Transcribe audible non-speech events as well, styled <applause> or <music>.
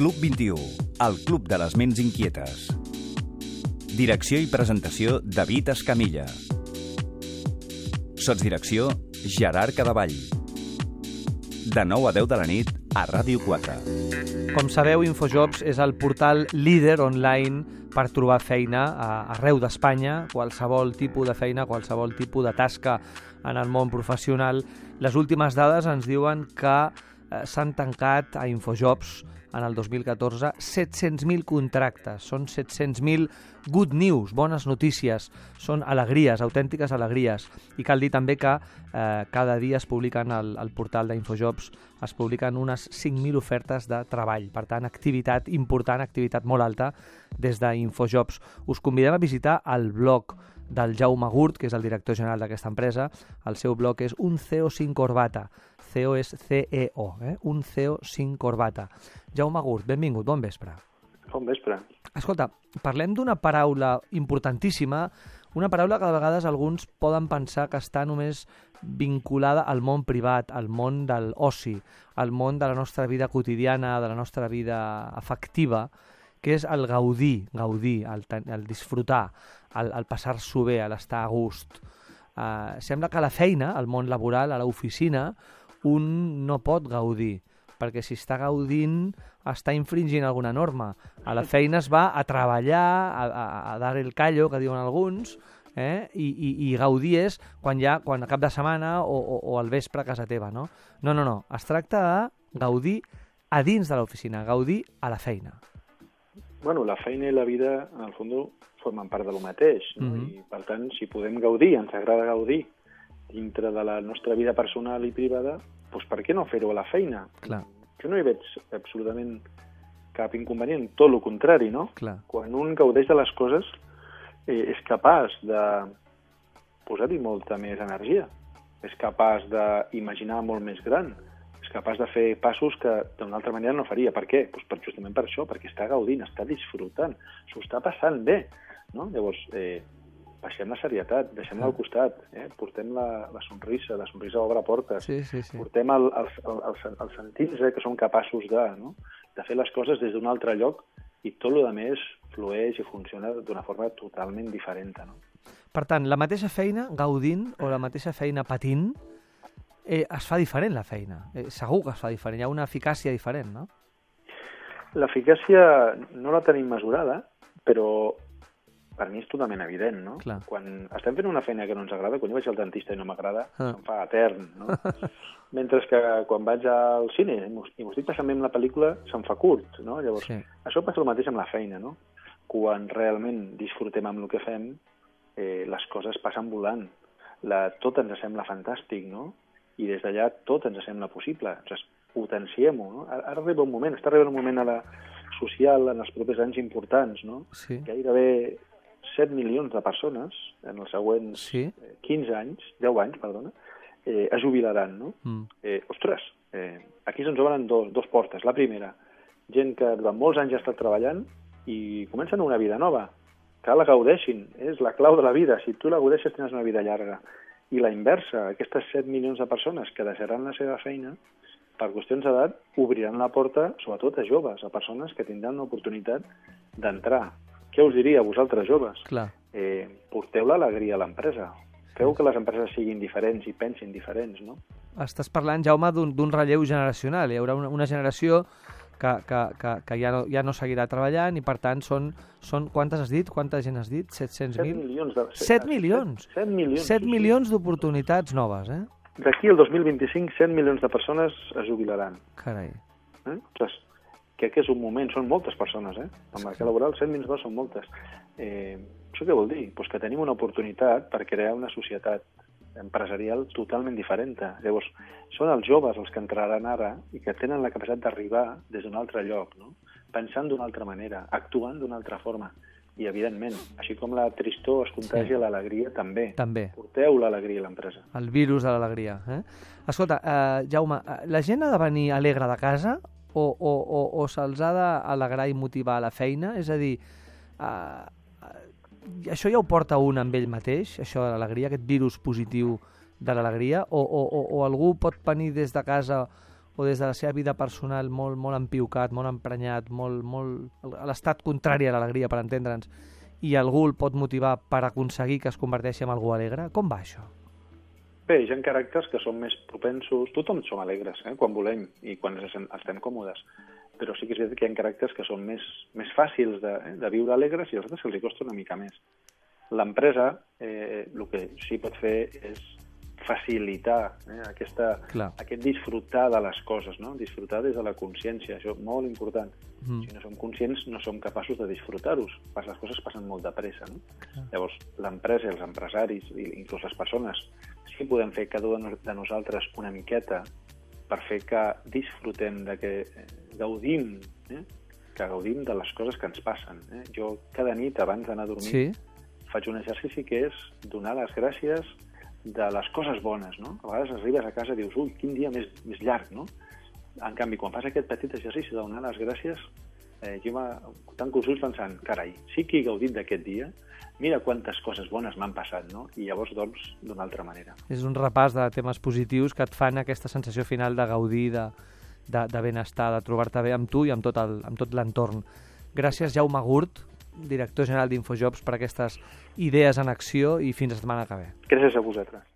Club 21, el club de les ments inquietes. Direcció i presentació David Escamilla. Sotsdirecció Gerard Cadavall. De 9 a 10 de la nit a Ràdio 4. Com sabeu, Infojobs és el portal líder online per trobar feina arreu d'Espanya, qualsevol tipus de feina, qualsevol tipus de tasca en el món professional. Les últimes dades ens diuen que eh, s'han tancat a Infojobs en el 2014 700.000 contractes. Són 700.000 good news, bones notícies, són alegries, autèntiques alegries. I cal dir també que eh, cada dia es publiquen al, al portal d'Infojobs es publiquen unes 5.000 ofertes de treball. Per tant, activitat important, activitat molt alta des d'Infojobs. Us convidem a visitar el blog del Jaume Gurt, que és el director general d'aquesta empresa. El seu blog és Un CEO sin corbata. CEO és CEO, eh? Un CEO sin corbata. Jaume Gurt, benvingut, bon vespre. Bon vespre. Escolta, parlem d'una paraula importantíssima, una paraula que de vegades alguns poden pensar que està només vinculada al món privat, al món del oci, al món de la nostra vida quotidiana, de la nostra vida afectiva, que és el gaudir, gaudir, el, el disfrutar, el, el passar-s'ho bé, l'estar a gust. Uh, sembla que a la feina, al món laboral, a l'oficina, un no pot gaudir, perquè si està gaudint està infringint alguna norma. A la feina es va a treballar, a, a, a dar el callo, que diuen alguns, eh? I, i, i gaudir és quan ja, quan a cap de setmana o, o, o al vespre a casa teva, no? No, no, no. Es tracta de gaudir a dins de l'oficina, gaudir a la feina. Bueno, la feina i la vida, en el fons, formen part de lo mateix. No? Mm -hmm. I, per tant, si podem gaudir, ens agrada gaudir dintre de la nostra vida personal i privada, doncs per què no fer-ho a la feina? Clar. Jo no hi veig absolutament cap inconvenient, tot el contrari, no? Clar. Quan un gaudeix de les coses, eh, és capaç de posar-hi molta més energia, és capaç d'imaginar molt més gran, és capaç de fer passos que d'una altra manera no faria. Per què? Pues per, justament per això, perquè està gaudint, està disfrutant, s'ho està passant bé. No? Llavors, eh, baixem la serietat, deixem-la al costat, eh? portem la, la sonrisa, la sonrisa obre portes, sí, sí, sí. portem el, el, el, el, el sentir eh, que som capaços de, no? de fer les coses des d'un altre lloc i tot el més flueix i funciona d'una forma totalment diferent. No? Per tant, la mateixa feina gaudint o la mateixa feina patint eh, es fa diferent la feina. Eh, segur que es fa diferent, hi ha una eficàcia diferent, no? L'eficàcia no la tenim mesurada, però per mi és totalment evident, no? Clar. Quan estem fent una feina que no ens agrada, quan jo vaig al dentista i no m'agrada, Ah. em fa etern, no? <laughs> Mentre que quan vaig al cine i m'ho estic passant bé amb la pel·lícula, se'm fa curt, no? Llavors, Sí. això passa el mateix amb la feina, no? Quan realment disfrutem amb el que fem, eh, les coses passen volant. La, tot ens sembla fantàstic, no? I des d'allà tot ens sembla possible. Llavors, potenciem-ho, no? Ara arriba un moment, està arribant un moment a la social en els propers anys importants, no? Sí. Gairebé 7 milions de persones en els següents Sí. eh, 15 anys, 10 anys, perdona, eh, es jubilaran, no? Mm. Eh, ostres, eh, aquí se'ns obren dos, dos portes. La primera, gent que durant molts anys ha estat treballant i comencen una vida nova. Que la gaudeixin, és la clau de la vida. Si tu la gaudeixes tens una vida llarga. I la inversa, aquestes 7 milions de persones que deixaran la seva feina per qüestions d'edat, obriran la porta, sobretot a joves, a persones que tindran l'oportunitat d'entrar. Què us diria a vosaltres, joves? Clar. Eh, porteu l'alegria a l'empresa. Feu que les empreses siguin diferents i pensin diferents, no? Estàs parlant, Jaume, d'un relleu generacional. Hi haurà una, una generació que, que, que, que ja, no, ja no seguirà treballant i, per tant, són, són quantes has dit? Quanta gent has dit? 7 700.000? milions. De, 7 milions? 7, milions. 7 milions d'oportunitats noves, eh? D'aquí al 2025, 100 milions de persones es jubilaran. Carai. Eh? Crec que és un moment, són moltes persones, eh? Al mercat laboral, 100 milions són moltes. Eh, això què vol dir? Pues que tenim una oportunitat per crear una societat empresarial totalment diferent. Llavors, són els joves els que entraran ara i que tenen la capacitat d'arribar des d'un altre lloc, no? pensant d'una altra manera, actuant d'una altra forma. I, evidentment, així com la tristor es contagia, Sí. l'alegria també. També. Porteu l'alegria a l'empresa. El virus de l'alegria. Eh? Escolta, uh, Jaume, eh, la gent ha de venir alegre de casa o, o, o, o se'ls ha d'alegrar i motivar a la feina? És a dir, uh, uh, això ja ho porta un amb ell mateix, això de l'alegria, aquest virus positiu de l'alegria, o, o, o, o algú pot venir des de casa o des de la seva vida personal molt, molt empiucat, molt emprenyat, molt, molt... a l'estat contrari a l'alegria, per entendre'ns, i algú el pot motivar per aconseguir que es converteixi en algú alegre? Com va això? Bé, hi ha caràcters que són més propensos... Tothom som alegres, eh? quan volem i quan estem còmodes. Però sí que és veritat que hi ha caràcters que són més, més fàcils de, eh? de viure alegres i els altres els costa una mica més. L'empresa eh, el que sí pot fer és facilitar eh, aquesta, Clar. aquest disfrutar de les coses, no? disfrutar des de la consciència, això és molt important. Mm. Si no som conscients, no som capaços de disfrutar-los. Les coses passen molt de pressa. No? Clar. Llavors, l'empresa, els empresaris, i inclús les persones, sí podem fer cada un de nosaltres una miqueta per fer que disfrutem, de que gaudim, eh? que gaudim de les coses que ens passen. Eh? Jo cada nit, abans d'anar a dormir, sí. faig un exercici que és donar les gràcies de les coses bones, no? A vegades arribes a casa i dius, ui, quin dia més, més llarg, no? En canvi, quan fas aquest petit exercici de donar les gràcies, eh, jo tanco els ulls pensant, carai, sí que he gaudit d'aquest dia, mira quantes coses bones m'han passat, no? I llavors dorms d'una altra manera. És un repàs de temes positius que et fan aquesta sensació final de gaudir, de, de, de benestar, de trobar-te bé amb tu i amb tot l'entorn. Gràcies, Jaume Gurt, director general d'Infojobs, per aquestes idees en acció i fins la setmana que ve. Gràcies a vosaltres.